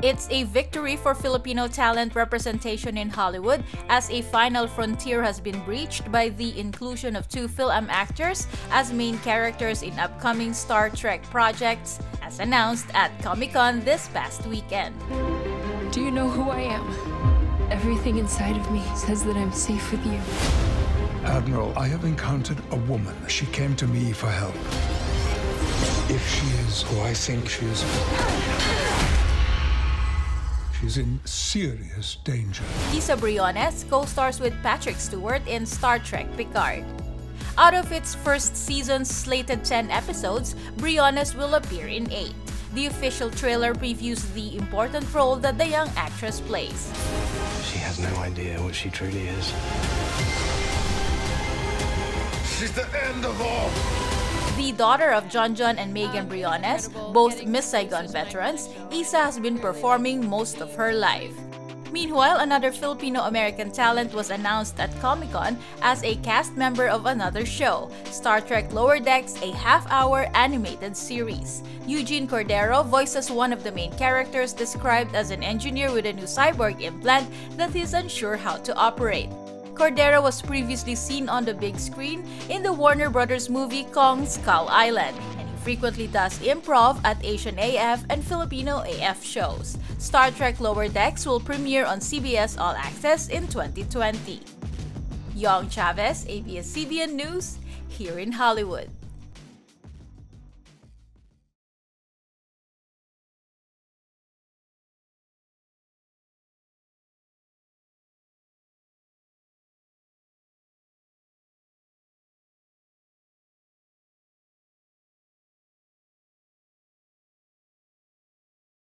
It's a victory for Filipino talent representation in Hollywood as a final frontier has been breached by the inclusion of two Fil-Am actors as main characters in upcoming Star Trek projects, as announced at Comic-Con this past weekend. Do you know who I am? Everything inside of me says that I'm safe with you. Admiral, I have encountered a woman. She came to me for help. If she is who I think she is, she's in serious danger. Isa Briones co-stars with Patrick Stewart in Star Trek Picard. Out of its first season's slated 10 episodes, Briones will appear in 8. The official trailer previews the important role that the young actress plays. She has no idea what she truly is. She's the end of all. The daughter of Jon Jon and Megan Briones, both Miss Saigon veterans, Isa has been performing most of her life. Meanwhile, another Filipino-American talent was announced at Comic-Con as a cast member of another show, Star Trek Lower Decks, a half-hour animated series. Eugene Cordero voices one of the main characters described as an engineer with a new cyborg implant that he's unsure how to operate. Cordero was previously seen on the big screen in the Warner Brothers movie Kong Skull Island, and he frequently does improv at Asian AF and Filipino AF shows. Star Trek Lower Decks will premiere on CBS All Access in 2020. Young Chavez, ABS-CBN News, here in Hollywood.